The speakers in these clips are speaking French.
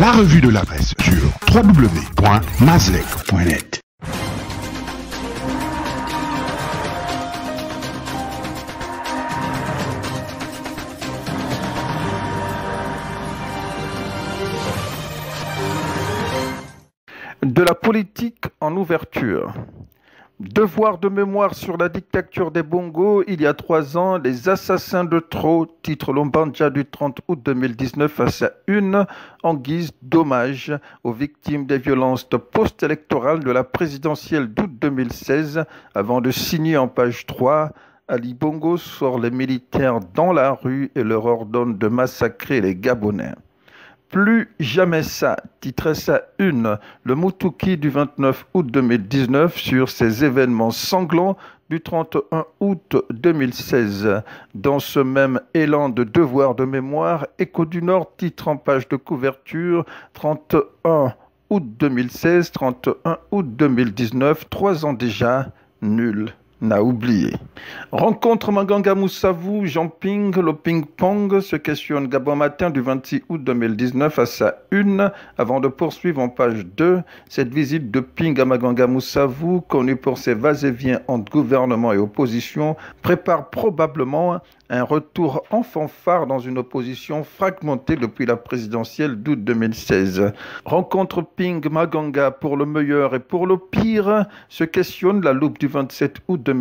La revue de la presse sur www.mazlec.net. De la politique en ouverture. Devoir de mémoire sur la dictature des Bongos, il y a trois ans, les assassins de trop, titre Lombanja du 30 août 2019 à une, en guise d'hommage aux victimes des violences post-électorales de la présidentielle d'août 2016, avant de signer en page 3 Ali Bongo sort les militaires dans la rue et leur ordonne de massacrer les Gabonais. Plus jamais ça, titrait sa une, le Mutuki du 29 août 2019 sur ces événements sanglants du 31 août 2016. Dans ce même élan de devoir de mémoire, Écho du Nord titre en page de couverture 31 août 2016, 31 août 2019, trois ans déjà, nul n'a oublié. Rencontre Manganga Moussavou, Jean Ping, le ping-pong se questionne Gabon Matin du 26 août 2019 à sa une, avant de poursuivre en page 2 cette visite de Ping à Maganga Moussavou, connu pour ses vas-et-vient entre gouvernement et opposition, prépare probablement un retour en fanfare dans une opposition fragmentée depuis la présidentielle d'août 2016. Rencontre Ping Maganga pour le meilleur et pour le pire se questionne la loupe du 27 août 2019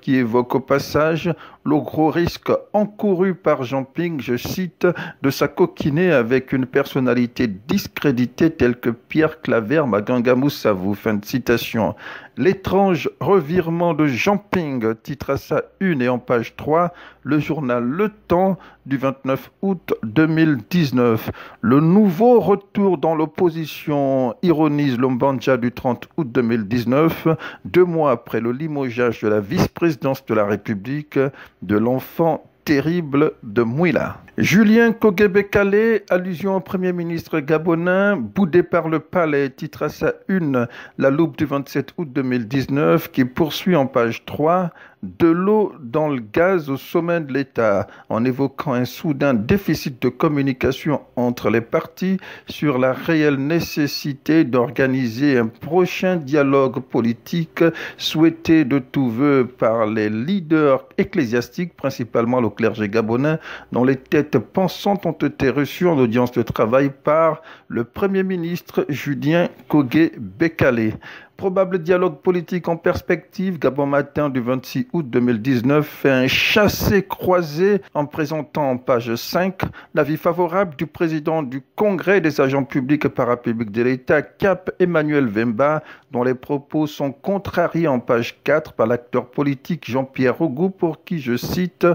qui évoque au passage le gros risque encouru par Jean Ping, je cite, de s'acoquiner avec une personnalité discréditée telle que Pierre Claver Maganga Moussavou. Fin de citation. L'étrange revirement de Jean Ping, titre à sa une et en page 3, le journal Le Temps du 29 août 2019. Le nouveau retour dans l'opposition ironise Lombanja du 30 août 2019, deux mois après le limogeage de la vice-présidence de la République de l'enfant terrible de Mouila. Julien Kogebekale, allusion au Premier ministre gabonin, boudé par le palais, titre à sa une La loupe du 27 août 2019, qui poursuit en page 3 de l'eau dans le gaz au sommet de l'État, en évoquant un soudain déficit de communication entre les partis sur la réelle nécessité d'organiser un prochain dialogue politique souhaité de tout vœu par les leaders ecclésiastiques, principalement le clergé gabonais, dont les têtes pensantes ont été reçues en audience de travail par le Premier ministre Julien Kogué Bekale probable dialogue politique en perspective, Gabon Matin du 26 août 2019 fait un chassé-croisé en présentant en page 5 l'avis favorable du président du Congrès des agents publics et parapublics de l'État, Cap Emmanuel Vemba, dont les propos sont contrariés en page 4 par l'acteur politique Jean-Pierre Rougou, pour qui, je cite,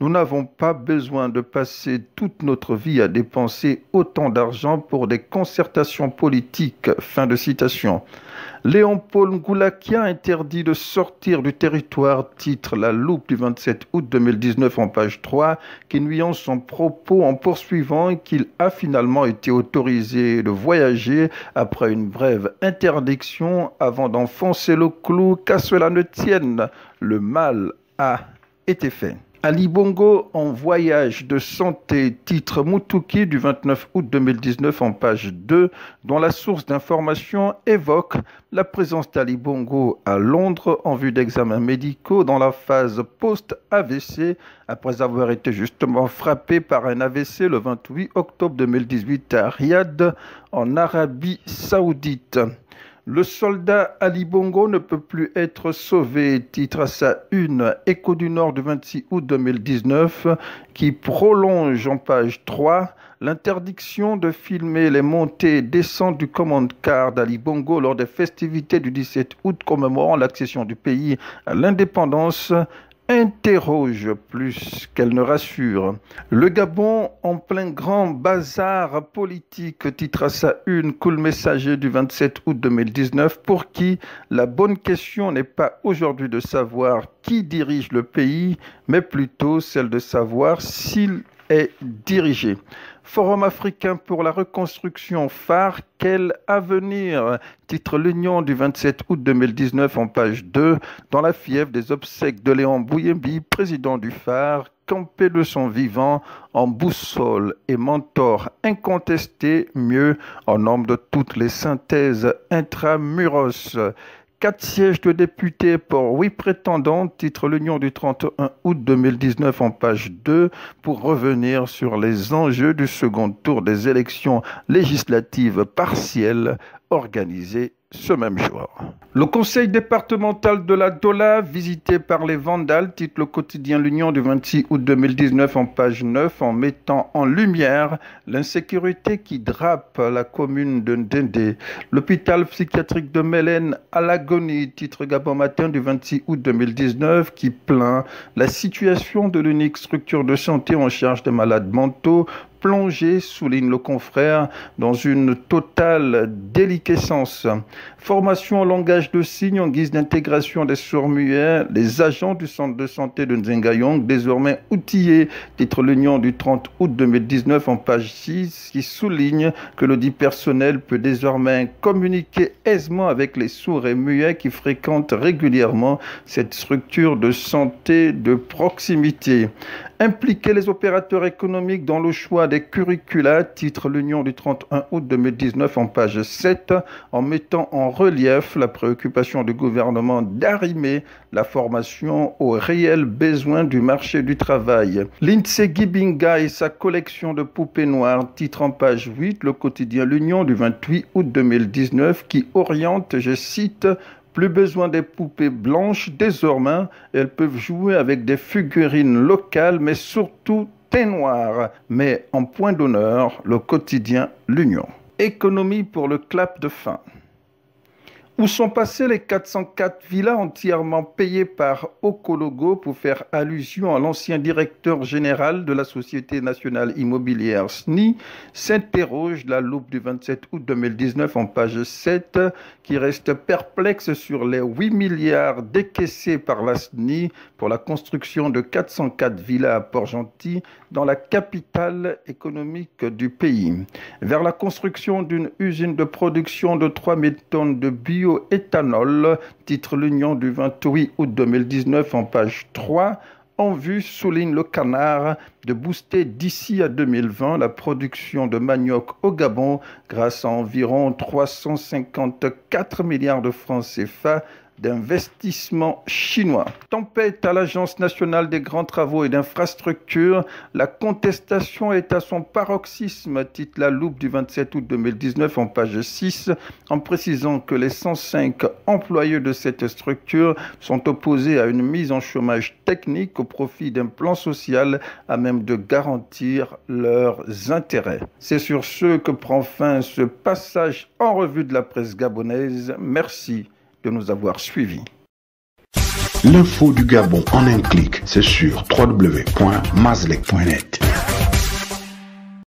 nous n'avons pas besoin de passer toute notre vie à dépenser autant d'argent pour des concertations politiques. Fin de citation. Léon-Paul Ngoulakia interdit de sortir du territoire, titre La Loupe du 27 août 2019 en page 3, qui nuance son propos en poursuivant qu'il a finalement été autorisé de voyager après une brève interdiction avant d'enfoncer le clou qu'à cela ne tienne. Le mal a été fait. Ali Bongo en voyage de santé, titre Mutuki du 29 août 2019 en page 2, dont la source d'information évoque la présence d'Ali Bongo à Londres en vue d'examens médicaux dans la phase post-AVC, après avoir été justement frappé par un AVC le 28 octobre 2018 à Riyad, en Arabie saoudite. Le soldat Ali Bongo ne peut plus être sauvé, titre à sa une Écho du Nord du 26 août 2019, qui prolonge en page 3 l'interdiction de filmer les montées et descentes du command car d'Ali Bongo lors des festivités du 17 août commémorant l'accession du pays à l'indépendance interroge plus qu'elle ne rassure. Le Gabon en plein grand bazar politique, titre sa une, cool messager du 27 août 2019, pour qui la bonne question n'est pas aujourd'hui de savoir qui dirige le pays, mais plutôt celle de savoir s'il est dirigé. Forum africain pour la reconstruction phare, quel avenir? Titre l'Union du 27 août 2019 en page 2, dans la fièvre des obsèques de Léon Bouyembi, président du phare, campé de son vivant en boussole et mentor incontesté, mieux en nombre de toutes les synthèses intramuros. Quatre sièges de députés pour huit prétendants, titre l'Union du 31 août 2019 en page 2, pour revenir sur les enjeux du second tour des élections législatives partielles organisées ce même jour. Le conseil départemental de la Dola, visité par les vandales, titre le quotidien L'Union du 26 août 2019 en page 9, en mettant en lumière l'insécurité qui drape la commune de Ndende. L'hôpital psychiatrique de Mélène à l'agonie, titre Gabon Matin du 26 août 2019, qui plaint la situation de l'unique structure de santé en charge des malades mentaux plongé, souligne le confrère, dans une totale déliquescence. Formation en langage de signes en guise d'intégration des sourds-muets, les agents du centre de santé de Nzengayong, désormais outillés, titre l'Union du 30 août 2019 en page 6, qui souligne que le personnel peut désormais communiquer aisément avec les sourds et muets qui fréquentent régulièrement cette structure de santé de proximité. Impliquer les opérateurs économiques dans le choix des curricula, titre l'Union du 31 août 2019 en page 7, en mettant en relief la préoccupation du gouvernement d'arrimer la formation aux réels besoins du marché du travail. Lindsay Gibinga et sa collection de poupées noires, titre en page 8, le quotidien L'Union du 28 août 2019, qui oriente, je cite, plus besoin des poupées blanches désormais, elles peuvent jouer avec des figurines locales, mais surtout thé noir. Mais en point d'honneur, le quotidien L'Union. Économie pour le clap de fin. Où sont passées les 404 villas entièrement payées par Okologo pour faire allusion à l'ancien directeur général de la Société nationale immobilière SNI s'interroge la loupe du 27 août 2019 en page 7 qui reste perplexe sur les 8 milliards décaissés par la SNI pour la construction de 404 villas à Port-Gentil dans la capitale économique du pays. Vers la construction d'une usine de production de 3000 tonnes de bio bioéthanol, titre l'Union du 28 août 2019 en page 3, en vue, souligne le canard, de booster d'ici à 2020 la production de manioc au Gabon grâce à environ 354 milliards de francs CFA d'investissement chinois. Tempête à l'Agence nationale des grands travaux et d'infrastructures. La contestation est à son paroxysme, titre la loupe du 27 août 2019 en page 6, en précisant que les 105 employés de cette structure sont opposés à une mise en chômage technique au profit d'un plan social à même de garantir leurs intérêts. C'est sur ce que prend fin ce passage en revue de la presse gabonaise. Merci de nous avoir suivis. L'info du Gabon en un clic, c'est sur www.mazlec.net.